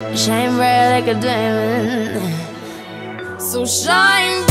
Shine bright like a diamond. So shine.